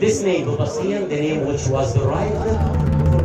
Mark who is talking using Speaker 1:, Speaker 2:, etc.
Speaker 1: This name, Bubasiyan, the name which was derived